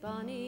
bunny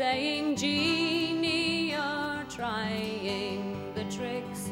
saying, Jeanie, you're trying the tricks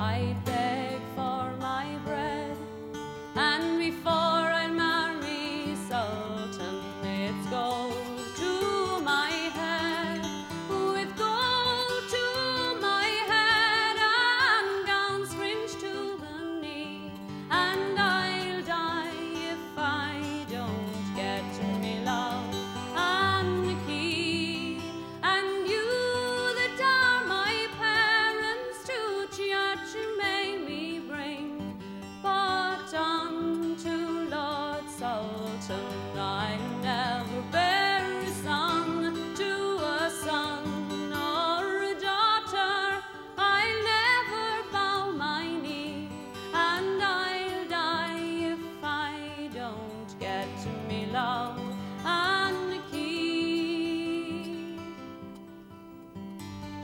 I'd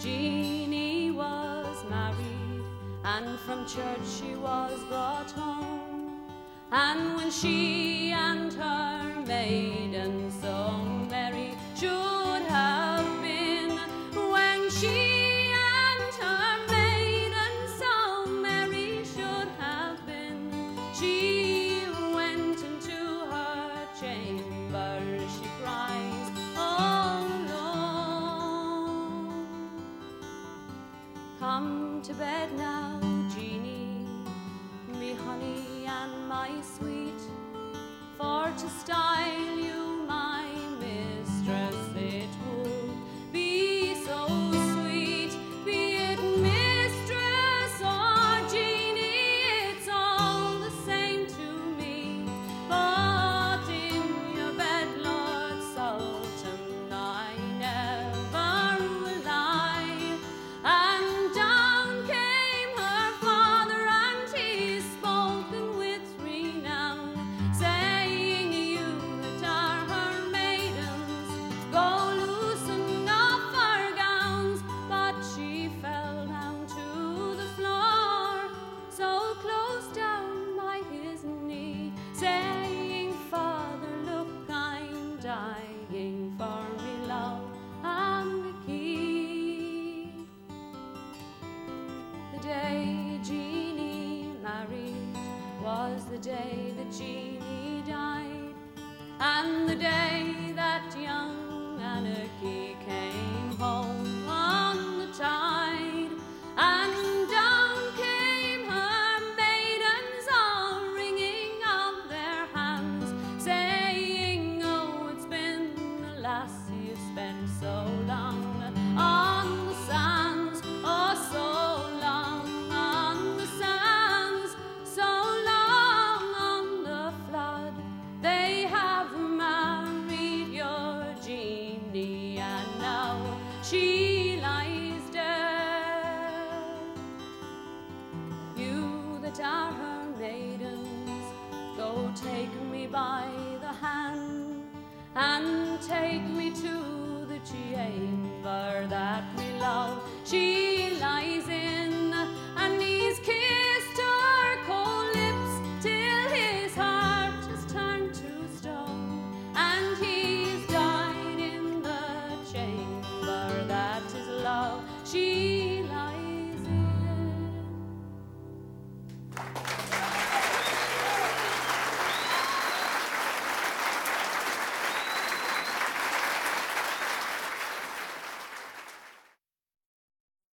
Jeanie was married, and from church she was brought home. And when she and her maiden song such a. the day the Jeanie died and the day